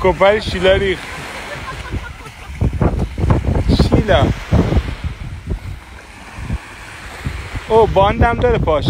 کپر شیلا ریخ شیلا. او باندم داره پاش.